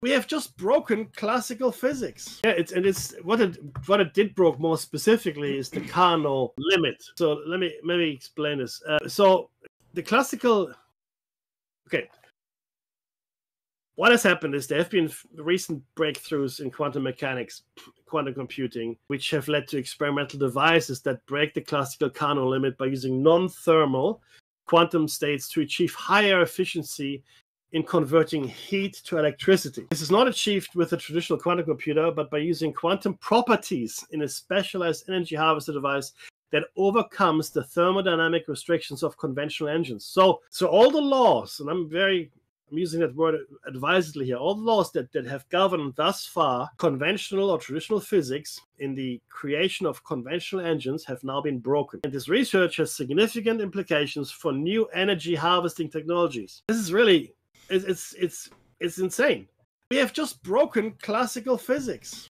we have just broken classical physics. Yeah, it's and it's what it what it did broke more specifically is the Carnot limit. So let me let me explain this. Uh, so the classical, okay. What has happened is there have been recent breakthroughs in quantum mechanics, quantum computing, which have led to experimental devices that break the classical Carnot limit by using non-thermal quantum states to achieve higher efficiency in converting heat to electricity. This is not achieved with a traditional quantum computer, but by using quantum properties in a specialized energy harvester device that overcomes the thermodynamic restrictions of conventional engines. So, so all the laws, and I'm very I'm using that word advisedly here. All the laws that, that have governed thus far conventional or traditional physics in the creation of conventional engines have now been broken. And this research has significant implications for new energy harvesting technologies. This is really it's it's it's, it's insane. We have just broken classical physics.